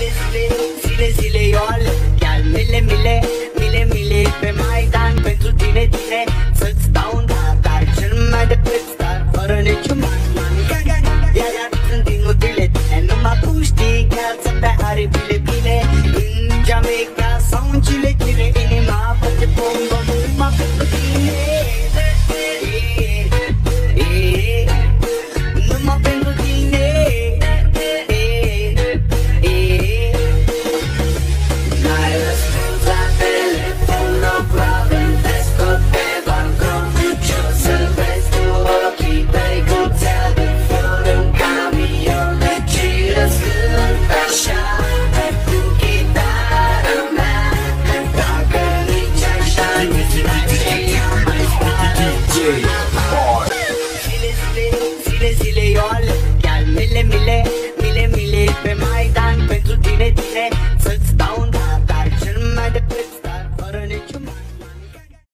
Zile, zile, zile, zile eu alerg Chiar mile, mile, mile, mile Pe Maidan. Pentru tine, tine Să-ți dau un dat, dar cel mai de preț Dar fără niciun man, man Iar, iar sunt inutile tine Numai tu știi chiar să pe aripile zile eu alerg Chiar mile, mile, mile, mile Pe Maidan pentru tine, tine